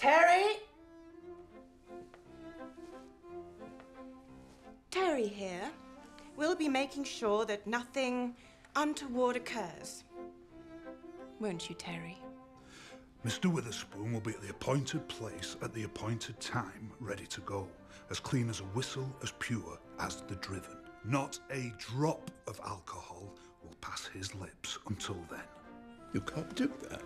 Terry? Terry here. We'll be making sure that nothing untoward occurs. Won't you, Terry? Mr. Witherspoon will be at the appointed place at the appointed time, ready to go. As clean as a whistle, as pure as the driven. Not a drop of alcohol will pass his lips until then. You can't do that.